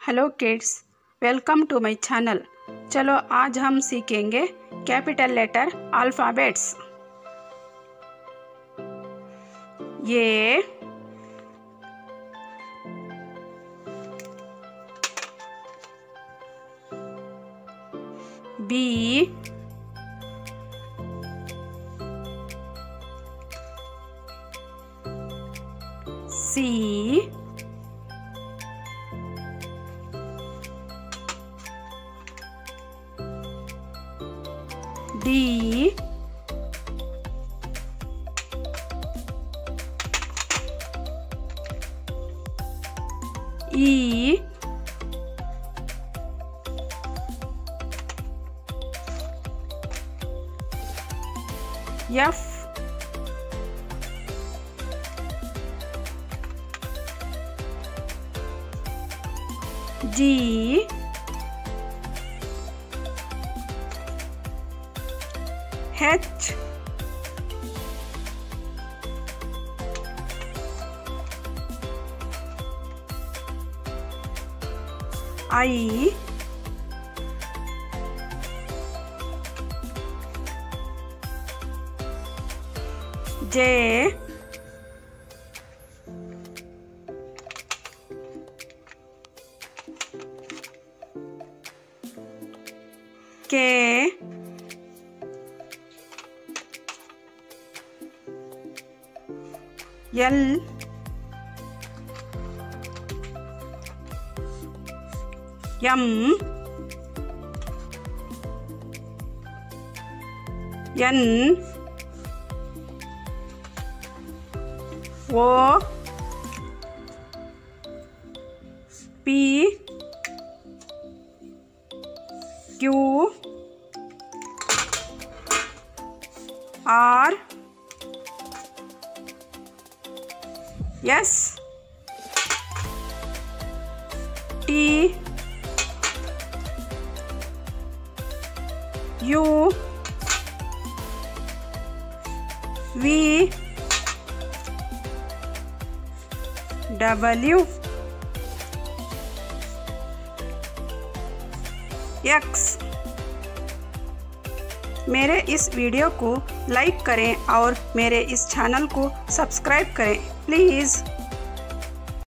Hello kids, welcome to my channel. चलो आज हम सीखेंगे कैपिटल लेटर अल्फ़ाबेट्स। ये B, C D. E. F. G H I J K L M N O P Q R S T. U. V. W. X मेरे इस video को like करें और मेरे इस चैनल को सब्सक्राइब करें। प्लीज़।